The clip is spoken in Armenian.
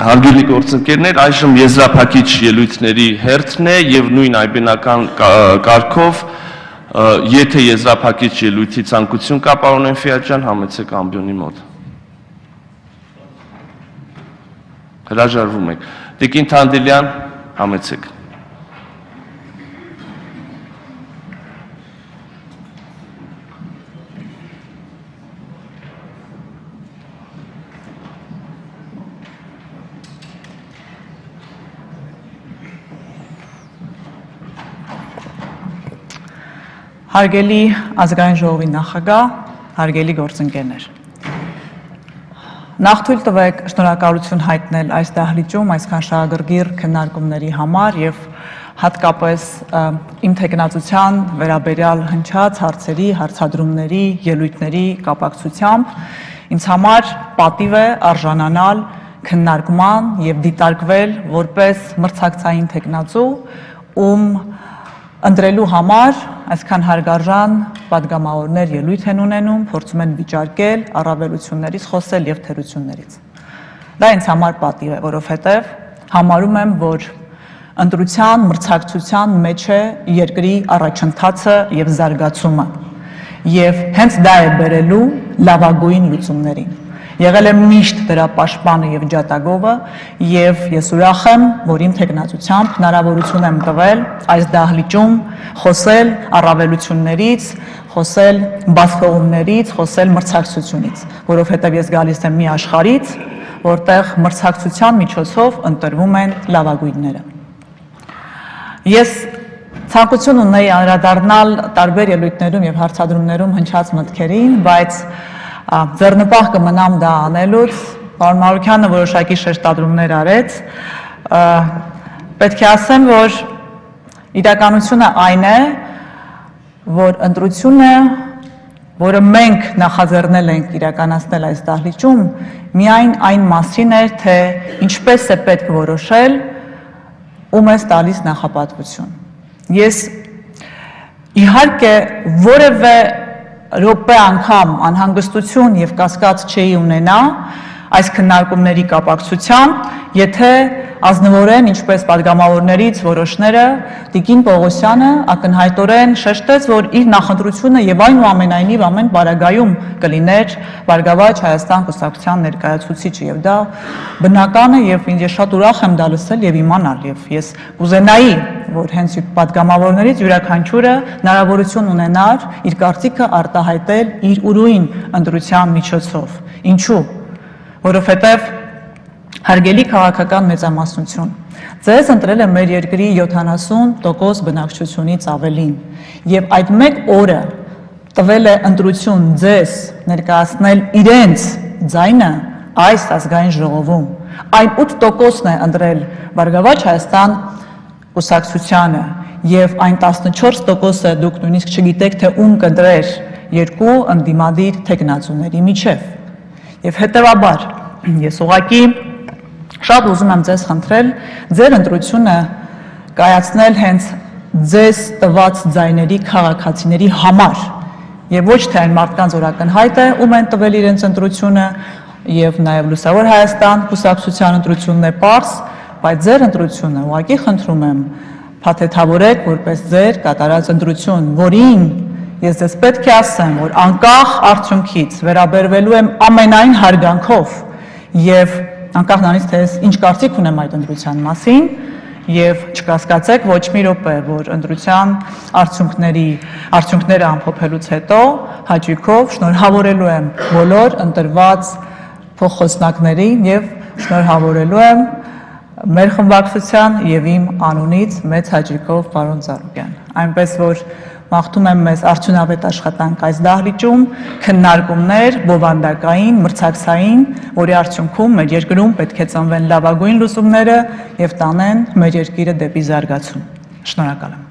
Հարգելի գործընկերներ, այժմ եզրափակիչ ելույթների հերթն է եւ նույն այբենական կարգով եթե եզրափակիչ ելույթի ցանկություն կա պարոն Էնֆիաջան, համեցեք ամբյոնի մոտ։ Հրաժարվում եք։ Տիկին Թանդիլյան, համեցեք։ Հարգելի ազգային ժողովի նախագահ, հարգելի գործընկերներ։ Նախ թույլ տվեք շնորհակալություն հայտնել այս դահլիճում այսքան շահագրգիռ քննարկումների համար եւ հատկապես իմ տեխնացության վերաբերյալ հնչած հարցերի, հարցադրումների, ելույթների կապակցությամբ ինձ համար պատիվ է արժանանալ քննարկման եւ դիտարկվել որպես մրցակցային տեխնացու, ում ընտրելու համար այսքան հարգարժան падգամավորներ ելույթ են ունենում, փորձում են վիճարկել առավելություններից խոսել եւ թերություններից։ Դա ինձ համար պատիվ է, որովհետեւ համարում եմ, որ ընտրության, մրցակցության մեջ է երկրի առաջընթացը եւ զարգացումը։ Եվ հենց դա է բերելու լավագույն լուծումներին եղել եմ միշտ դրա պաշտպանը եւ ջատագովը եւ ես ուրախ եմ, որ իմ տեխնացությամբ հնարավորություն եմ տվել այս դահլիճում խոսել առավելություններից, խոսել բացողումներից, խոսել մրցակցությունից, որովհետեւ ես գալիս եմ մի աշխարից, որտեղ մրցակցության միջոցով ընտրվում են լավագույնները։ Ես ցանկություն ունեի անդրադառնալ տարբեր ելույթներում եւ հարցադրումներում հնչած մտքերին, բայց ձեռնպահ կմնամ դա անելուց, պարոն Մարուկյանը որոշակի շեշտադրումներ արեց, պետք է ասեմ, որ իրականությունը այն է, որ ընտրությունը, որը մենք նախաձեռնել ենք իրականացնել այս դահլիճում, միայն այն մասին էր, թե ինչպես է պետք որոշել ում ես տալիս նախապատվություն։ Ես իհարկե որևէ րոպե անգամ անհանգստություն եւ կասկած չէի ունենա այս քննարկումների կապակցությամբ, եթե ազնվորեն, ինչպես падգամավորներից որոշները, Տիկին Պողոսյանը ակնհայտորեն շեշտեց, որ իր նախընտրությունը եւ այնուամենայնիվ ամեն բարագայում կլիներ Բարգավաճ Հայաստան կուսակցության ներկայացուցիչը եւ դա բնական է եւ ինձ շատ ուրախ եմ դա լսել եւ իմանալ եւ ես կուզենայի որ հենց պատգամավորներից յուրաքանչյուրը հնարավորություն ունենար իր կարծիքը արտահայտել իր ուրույն ընտրության միջոցով։ Ինչու՞։ Որովհետև հարգելի քաղաքական մեծամասնություն ձեզ ընտրել է մեր երկրի 70% բնակչությունից ավելին եւ այդ մեկ օրը տվել է ընտրություն ձեզ ներկայացնել իրենց ձայնը այս ազգային ժողովում այն 8%-ն է ընտրել Բարգավաճ Հայաստան կուսակցությանը եւ այն 14%-ը դուք նույնիսկ չգիտեք թե ում կընտրեր երկու ընդդիմադիր տեխնացուների միջև Եվ հետևաբար ես ուղակի շատ ուզում եմ ձեզ խնդրել ձեր ընտրությունը կայացնել հենց ձեզ տված ձայների քաղաքացիների համար եւ ոչ թե այն մարդկանց որ ակնհայտ է ում են տվել իրենց ընտրությունը եւ նաեւ լուսավոր Հայաստան կուսակցության ընտրությունն է པարս, բայց ձեր ընտրությունը ուղղակի խնդրում եմ փաթեթավորեք որպես ձեր կատարած ընտրություն, որին Ես ձեզ պետք է ասեմ, որ անկախ արդյունքից վերաբերվելու եմ ամենայն հարգանքով եւ անկախ նրանից թե ինչ կարծիք ունեմ այդ ընտրության մասին եւ չկասկածեք ոչ մի րոպե, որ ընտրության արդյունքների արդյունքները ամփոփելուց հետո հաճույքով շնորհավորելու եմ բոլոր ընտրված փոխոսնակներին եւ շնորհավորելու եմ մեր խմբակցության եւ իմ անունից մեծ հաճույքով պարոն Զարուկյան։ Այնպես որ Մաղթում եմ մեզ արդյունավետ աշխատանք այս դահլիճում, քննարկումներ, բովանդակային, մրցակցային, որի արդյունքում մեր երկրում պետք է ծնվեն լավագույն լուծումները եւ տանեն մեր երկիրը դեպի զարգացում։ Շնորհակալ եմ։